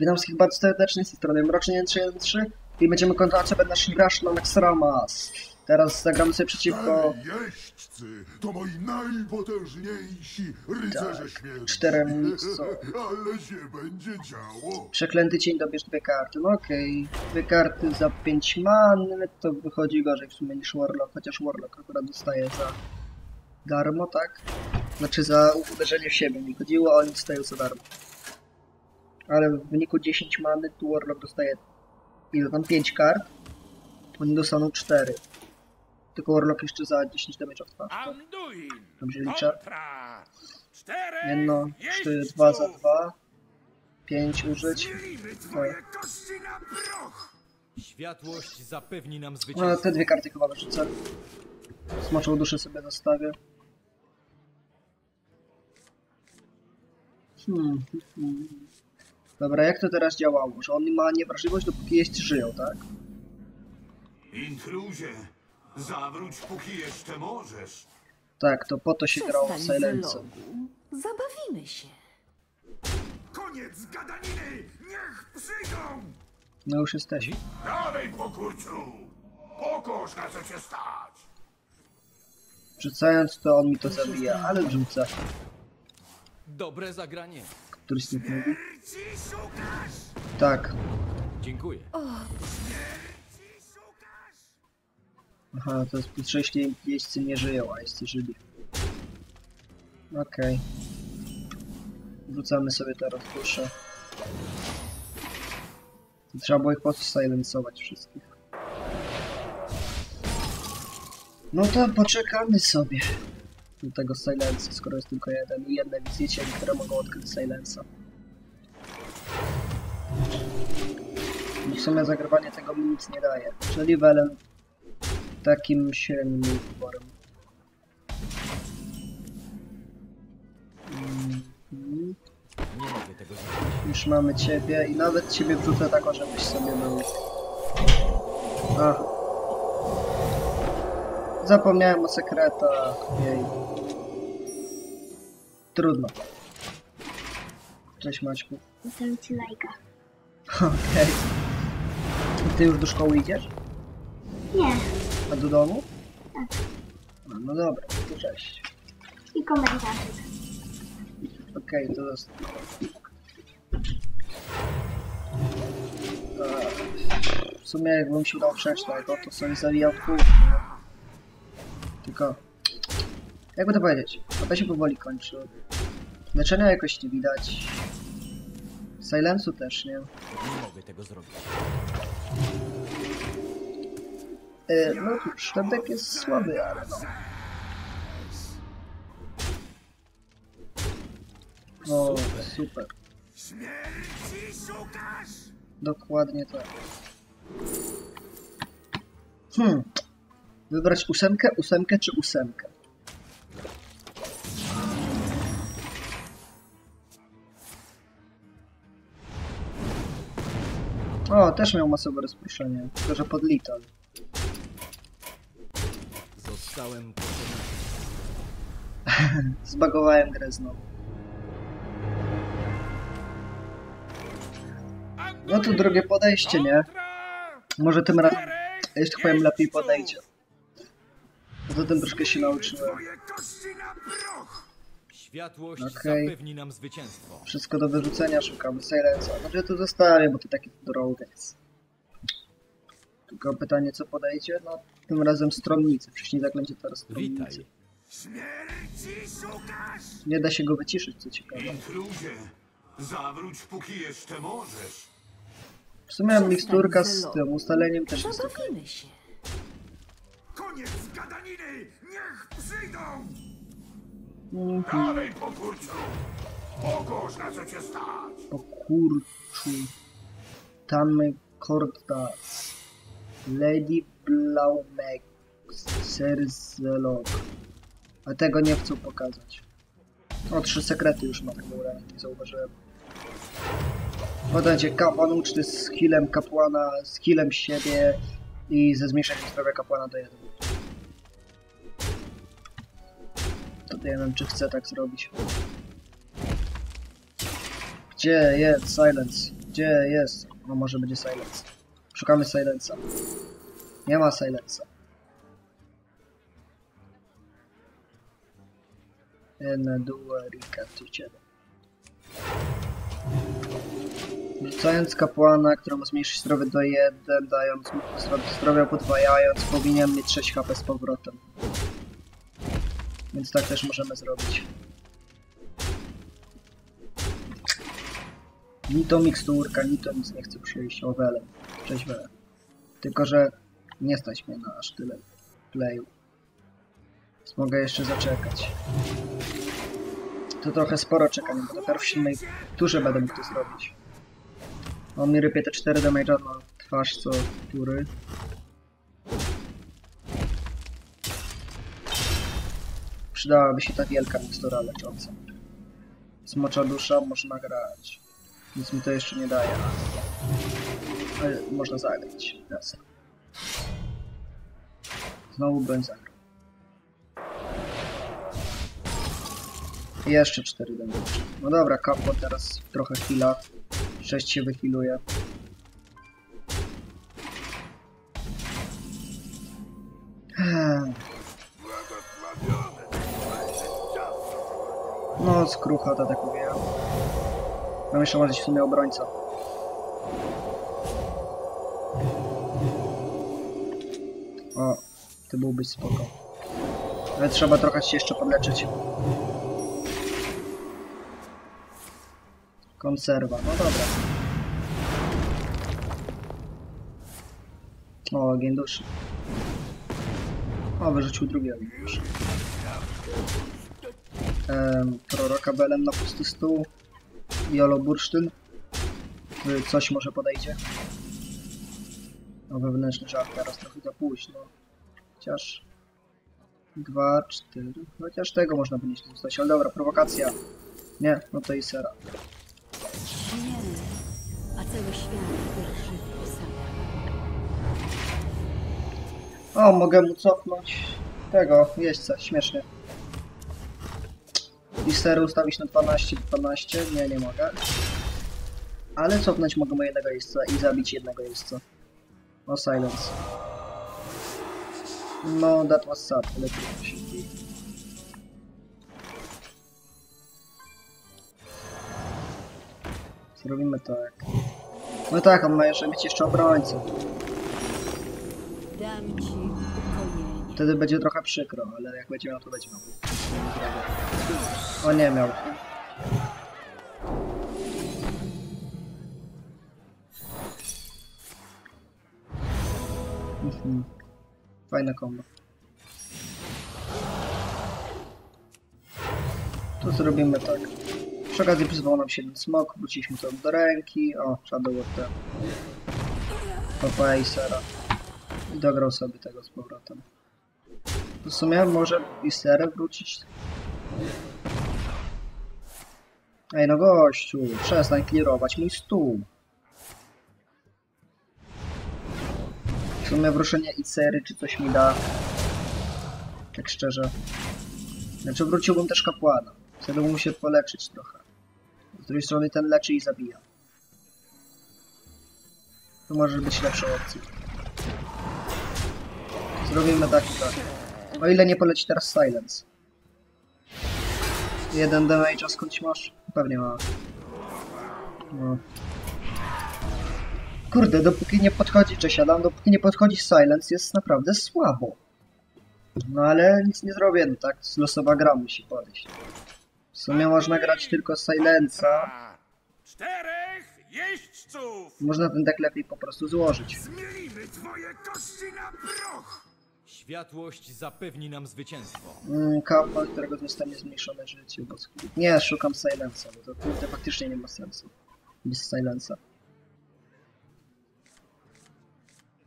Witam wszystkich bardzo serdecznie z tej strony Mrocznie 313 i będziemy kontynuować sobie nasz Rush na Nexramas. Teraz zagramy sobie przeciwko jeźdźcy, to moi najpotężniejsi rycerze Tak, śmierci. czterem miejscu. Ale się będzie działo. Przeklęty cień, dobierz dwie karty. No okej, dwie karty za 5 man, to wychodzi gorzej w sumie niż Warlock, chociaż Warlock akurat dostaje za darmo, tak? Znaczy za uderzenie w siebie mi chodziło, a oni dostają za darmo. Ale w wyniku 10 many tu Warlock dostaje ile tam 5 kart, oni dostaną 4. Tylko Warlock jeszcze za 10 damage of twarz. tak? Dobrze liczę? Jedno, 4, jeźdźców! 2 za 2, 5 użyć. Światłość zapewni nam No, zwycięstwo. te dwie karty chyba wyrzucę. Smoczą duszę sobie zostawię. Hmm, hmm. Dobra, jak to teraz działało? Że on ma niewrażliwość dopóki jest żyją, tak? Intruzie, zawróć póki jeszcze możesz. Tak, to po to się grało w wylogu. Zabawimy się. Koniec gadaniny! Niech przyjdą! No już jesteśmy. Dalej, pokurczu! Pokoż na co cię stać! Rzucając to on mi to zabija, ale rzucę. Dobre zagranie. Któryś z nich mówi? Tak. Dziękuję. Aha, to jest jeśli jeźdźcy nie żyją, a jeźdźcy żyli. Okej. Wrzucamy sobie teraz duszę. Trzeba było ich po prostu silencować wszystkich. No to poczekamy sobie do tego silensa, skoro jest tylko jeden i jedne wizycie, które mogą odkryć silensa. I w sumie zagrywanie tego mi nic nie daje. Czyli Welen takim średnim wyborem. Mhm. Już mamy ciebie i nawet ciebie wrzucę tak, żebyś sobie był. A. Zapomniałem o sekretach. Jej. Trudno. Cześć Maćku. Zostawię ci lajka. Okej. Ty już do szkoły idziesz? Nie. A do domu? A, no dobra, to cześć. I komentarze. Okej, to jest. Eee, W sumie jakbym się udało przejść tego, to sobie zawijał w kółko. Tylko... Jakby to powiedzieć? To się powoli kończy. Leczenia jakoś nie widać. Silensu też nie. Nie mogę tego zrobić. E, no cóż, ten deck jest słaby, ale no. O, super. Dokładnie tak. Hmm. Wybrać ósemkę, ósemkę czy ósemkę? O, też miał masowe rozproszenie, tylko że pod. Zostałem. Zbagowałem grę znowu. No to drugie podejście, nie? Może tym razem, jeśli powiem, lepiej podejdzie. Poza tym troszkę się nauczyłem. Światłość Okej. zapewni nam zwycięstwo. Wszystko do wyrzucenia, szukamy silensa. Znaczy ja to zostawię, bo to taki droga jest. Tylko pytanie, co podejdzie? No, tym razem stronnicy. Wcześniej zaklęcie, teraz stronnicy. Witaj. Śmierci szukasz! Nie da się go wyciszyć, co ciekawe. Intruzie, zawróć póki jeszcze możesz. W sumie miksturka z tym ustaleniem też jest się. Koniec gadaniny! Niech przyjdą! Mhm. Dalej, pokurczu! Pokoż na co cię stać! O kurczu. Tamy Kordas. Lady Blaumek. Serzelok. A tego nie chcą pokazać. O, trzy sekrety już ma tak dobra, nie zauważyłem. Będzie kapłan uczty z healem kapłana, z healem siebie i ze zmniejszeniem zdrowia kapłana do 1. To nie wiem, czy chcę tak zrobić. Gdzie jest Silence? Gdzie jest? No może będzie silence. Szukamy silenca. Nie ma silenca. Ene due ricatucere. Rzucając kapłana, któremu zmniejszy zdrowie do 1, dając mu podwajając, powinien mieć 6 HP z powrotem. Więc tak też możemy zrobić. Ni to miksturka, ni to nic nie chce przyjść. O wele. Cześć wele. Tylko, że nie stać mnie na aż tyle playu. Więc mogę jeszcze zaczekać. To trochę sporo czekania, bo dopiero w siódmej turze będę mógł to zrobić. On mi rypie te 4 damage'a na twarz co tury. Przydałaby się ta wielka mikstura lecząca. Smocza dusza można grać. Nic mi to jeszcze nie daje. Ale można zagrać. Jasne. Znowu bym zagrał. Jeszcze 4 damage. No dobra, kapo teraz trochę chwila. 6 się wychiluje. No, skrucha to tak mówię. Mam jeszcze może w sumie obrońca. O, ty byłbyś spoko. Ale trzeba trochę się jeszcze podleczyć. Konserwa, no dobra. O, ogień duszy. O, wyrzucił drugi ogień duszy. Em, proroka belem na pusty stół. Jolo bursztyn. Coś może podejdzie? O, wewnętrzny żart teraz trochę za późno. Chociaż... Dwa, cztery... Chociaż tego można będzie zostać, ale dobra, prowokacja. Nie, no to i sera. Nie. O, mogę mu cofnąć tego, jeźdźca, śmiesznie. I sery ustawić na 12, 12, nie, nie mogę. Ale cofnąć mogę jednego jeźdźca i zabić jednego jeźdźca. No silence. No, that was sad, dzieje. Zrobimy tak. No tak, on ma jeszcze być jeszcze obrońcą. Wtedy będzie trochę przykro, ale jak będzie miał, to będzie miał. O nie miał. Mhm. Kombo. To zrobimy tak. Przy okazji przyzwał nam się jeden smok, wróciliśmy to do ręki. O, Shadow of the Papa Acera. I dograł sobie tego z powrotem. W sumie może i serę wrócić. Ej no gościu, przestań clearować mój stół. W sumie wrócenie i sery czy coś mi da. Tak szczerze. Znaczy wróciłbym też kapłana. Wtedy mógł się poleczyć trochę. Z drugiej strony ten leczy i zabija. To może być lepszą opcją. Zrobimy tak i tak. O ile nie poleci teraz Silence. Jeden damage, a skądś masz? Pewnie ma. No. Kurde, dopóki nie podchodzi Czesiadam, dopóki nie podchodzi Silence jest naprawdę słabo. No ale nic nie zrobię, no tak, losowa gra musi podejść. W sumie można grać tylko Silenca. Czterech jeźdźców! Można ten deck lepiej po prostu złożyć. Zmielimy twoje kości na proch! Światłość zapewni nam zwycięstwo. Mm, kapłan, którego zostanie zmniejszone życie, bo Nie, szukam Silensa, bo to kurde faktycznie nie ma sensu. Bez Silensa.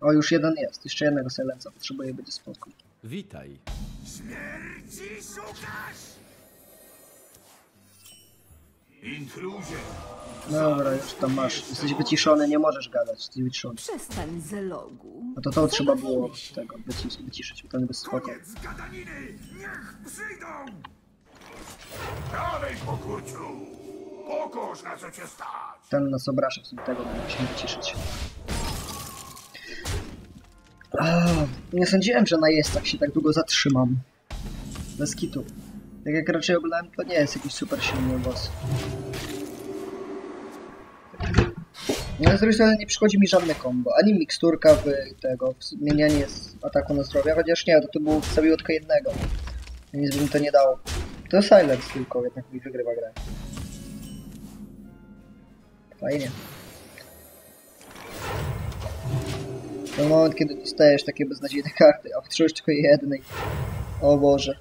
O, już jeden jest. Jeszcze jednego Silensa potrzebuję, będzie spokój. Witaj. Śmierci szukasz? Intruzie, Dobra, już tam masz. Jesteś wyciszony, nie możesz gadać. Jesteś wyciszony. Przestań zelogu. No to to trzeba było tego, wyciszyć, wyciszyć, bo ten bez spokój. Koniec gadaniny! Niech przyjdą! Dalej, pokurczu! Pokaż, na co cię stać. Ten nas obraża w sumie tego, musimy wyciszyć. A, nie sądziłem, że na jestach się tak długo zatrzymam. Bez kitu. Tak jak raczej oglądałem, to nie jest jakiś super silny boss. No, z drugiej strony nie przychodzi mi żadne combo, ani miksturka w tego, w zmienianie z ataku na zdrowie, chociaż nie, to, to było zabiło tylko jednego. Nic by mi to nie dało. To Silence tylko jednak mi wygrywa grę. Fajnie. To moment, kiedy dostajesz takie beznadziejne karty, a potrzebujesz tylko jednej. O Boże.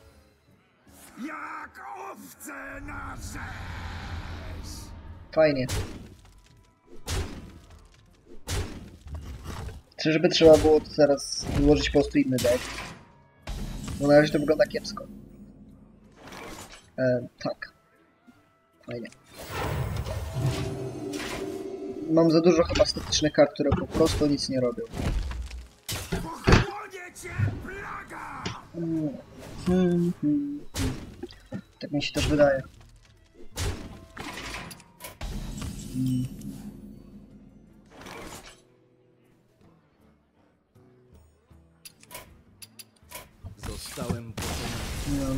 Jak owce na rzeź. Fajnie. Czyżby trzeba było teraz złożyć po prostu inny deck? Bo na razie to wygląda kiepsko. E, tak. Fajnie. Mam za dużo chyba statycznych kart, które po prostu nic nie robią. Pochłonie cię plaga. Mm, mm, mm. Tak mi się też wydaje. Mm.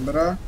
Zostałem pokonany. Dobra.